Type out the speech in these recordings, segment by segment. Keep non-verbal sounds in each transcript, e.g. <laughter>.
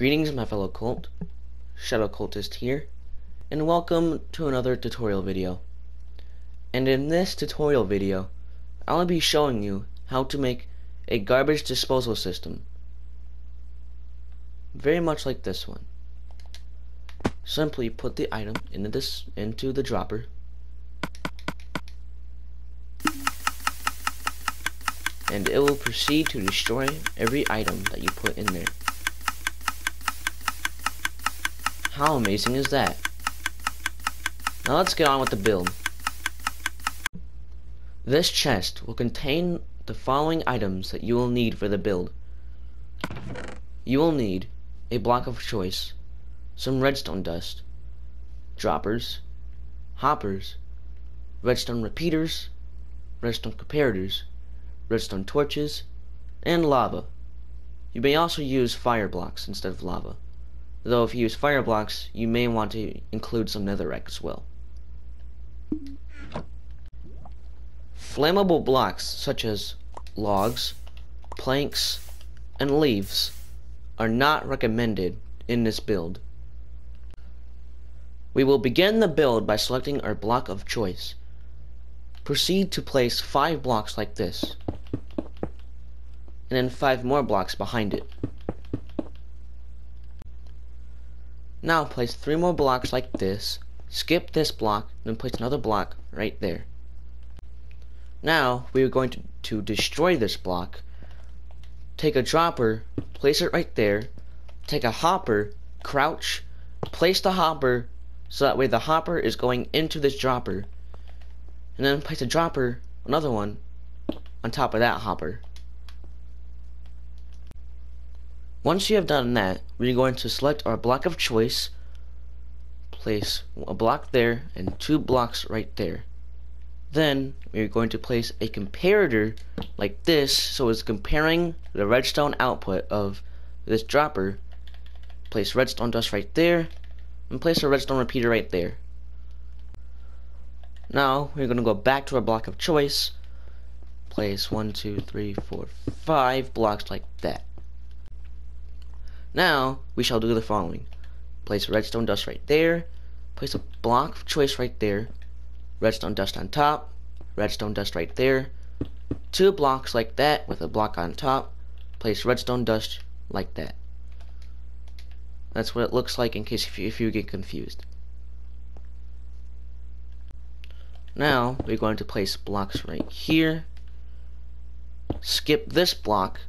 Greetings my fellow cult, Shadow Cultist here, and welcome to another tutorial video. And in this tutorial video, I'll be showing you how to make a garbage disposal system. Very much like this one. Simply put the item into this into the dropper. And it will proceed to destroy every item that you put in there. How amazing is that? Now let's get on with the build. This chest will contain the following items that you will need for the build. You will need a block of choice, some redstone dust, droppers, hoppers, redstone repeaters, redstone comparators, redstone torches, and lava. You may also use fire blocks instead of lava. Though if you use fire blocks, you may want to include some netherrack as well. Flammable blocks such as logs, planks, and leaves are not recommended in this build. We will begin the build by selecting our block of choice. Proceed to place 5 blocks like this, and then 5 more blocks behind it. Now place three more blocks like this, skip this block, then place another block right there. Now we are going to, to destroy this block. Take a dropper, place it right there, take a hopper, crouch, place the hopper so that way the hopper is going into this dropper. And then place a dropper, another one, on top of that hopper. Once you have done that, we're going to select our block of choice, place a block there and two blocks right there. Then we're going to place a comparator like this so it's comparing the redstone output of this dropper. Place redstone dust right there and place a redstone repeater right there. Now we're going to go back to our block of choice. Place one, two, three, four, five blocks like that. Now, we shall do the following. Place redstone dust right there. Place a block of choice right there. Redstone dust on top. Redstone dust right there. Two blocks like that with a block on top. Place redstone dust like that. That's what it looks like in case if you, if you get confused. Now, we're going to place blocks right here. Skip this block.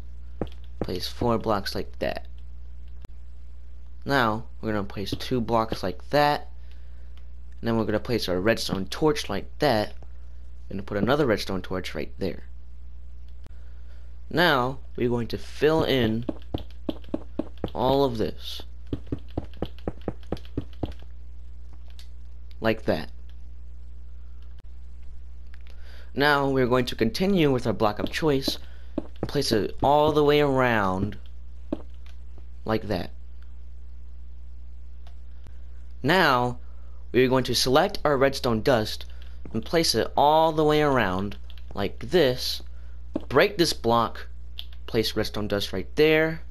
Place four blocks like that. Now, we're going to place two blocks like that. And then we're going to place our redstone torch like that. And put another redstone torch right there. Now, we're going to fill in all of this. Like that. Now, we're going to continue with our block of choice. Place it all the way around. Like that. Now, we are going to select our redstone dust and place it all the way around like this. Break this block, place redstone dust right there.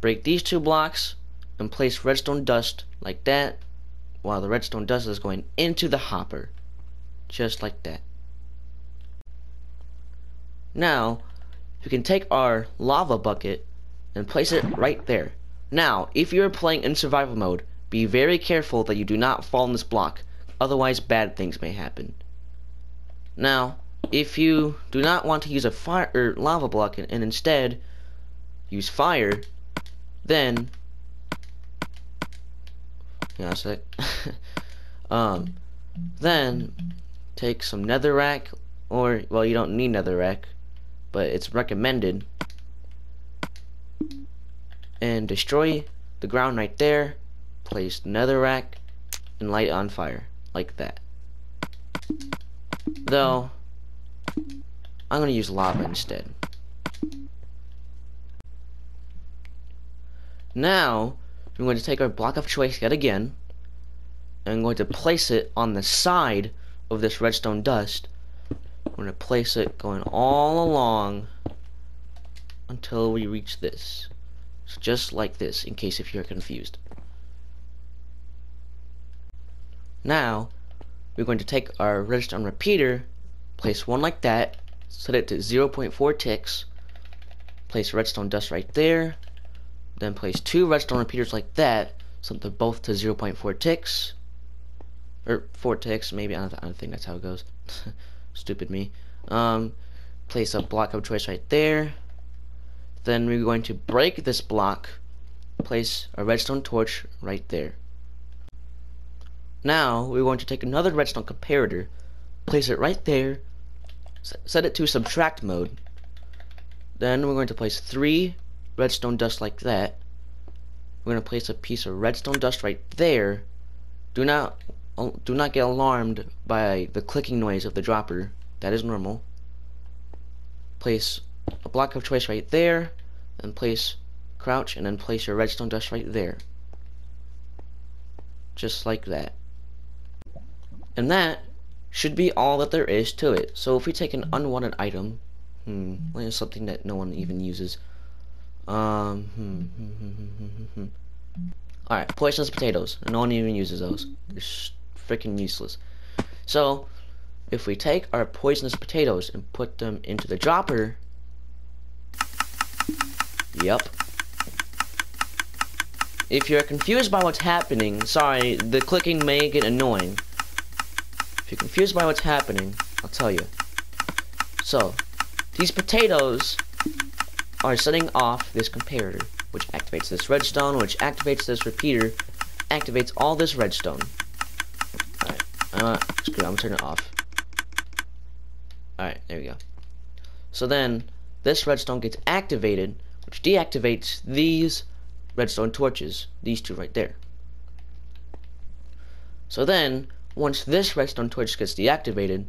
Break these two blocks and place redstone dust like that while the redstone dust is going into the hopper. Just like that. Now, we can take our lava bucket and place it right there. Now, if you're playing in survival mode, be very careful that you do not fall in this block, otherwise bad things may happen. Now, if you do not want to use a fire or lava block and, and instead use fire, then yeah, sec. <laughs> um, then take some netherrack, or well, you don't need netherrack, but it's recommended, and destroy the ground right there place netherrack and light on fire like that. Though I'm gonna use lava instead. Now I'm going to take our block of choice yet again. And I'm going to place it on the side of this redstone dust. I'm going to place it going all along until we reach this. So just like this, in case if you're confused. Now, we're going to take our redstone repeater, place one like that, set it to 0.4 ticks, place redstone dust right there, then place two redstone repeaters like that, set them both to 0.4 ticks, or 4 ticks, maybe, I don't, I don't think that's how it goes. <laughs> Stupid me. Um, place a block of choice right there, then we're going to break this block, place a redstone torch right there. Now, we're going to take another redstone comparator, place it right there, set it to subtract mode. Then we're going to place three redstone dust like that. We're going to place a piece of redstone dust right there. Do not do not get alarmed by the clicking noise of the dropper. That is normal. Place a block of choice right there, and place crouch, and then place your redstone dust right there. Just like that. And that should be all that there is to it. So if we take an unwanted item, hmm, well, something that no one even uses. Um, hmm, hmm, hmm, Alright, poisonous potatoes. No one even uses those. They're freaking useless. So, if we take our poisonous potatoes and put them into the dropper, yep. If you're confused by what's happening, sorry, the clicking may get annoying. If you're confused by what's happening, I'll tell you. So, these potatoes are setting off this comparator, which activates this redstone, which activates this repeater, activates all this redstone. Alright, uh, screw it, I'm gonna turn it off. Alright, there we go. So then, this redstone gets activated, which deactivates these redstone torches, these two right there. So then, once this redstone torch gets deactivated,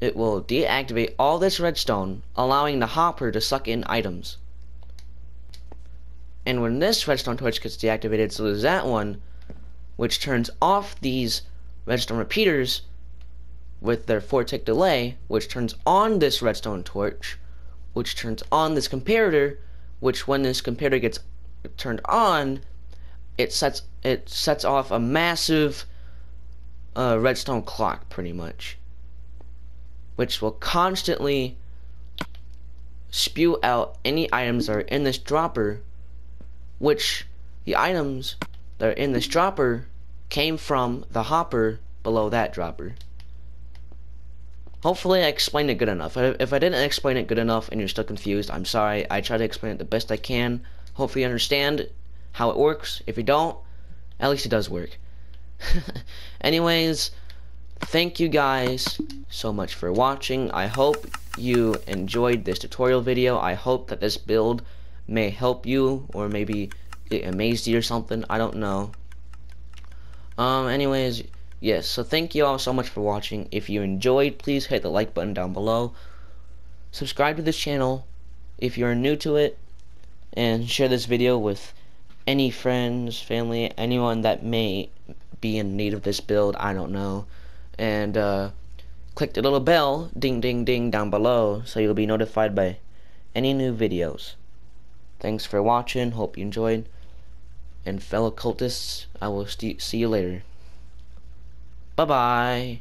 it will deactivate all this redstone, allowing the hopper to suck in items. And when this redstone torch gets deactivated, so does that one, which turns off these redstone repeaters with their 4 tick delay, which turns on this redstone torch, which turns on this comparator, which when this comparator gets turned on, it sets it sets off a massive uh, redstone clock, pretty much, which will constantly spew out any items that are in this dropper, which the items that are in this dropper came from the hopper below that dropper. Hopefully I explained it good enough. If I didn't explain it good enough and you're still confused, I'm sorry. I try to explain it the best I can. Hopefully you understand how it works. If you don't, at least it does work. <laughs> Anyways, thank you guys so much for watching. I hope you enjoyed this tutorial video. I hope that this build may help you or maybe it amazed you or something. I don't know. Um, anyways, yes, so thank you all so much for watching. If you enjoyed, please hit the like button down below. Subscribe to this channel if you're new to it. And share this video with any friends, family, anyone that may be in need of this build, I don't know. And uh, click the little bell, ding ding ding down below, so you'll be notified by any new videos. Thanks for watching, hope you enjoyed. And fellow cultists, I will see you later. Bye-bye.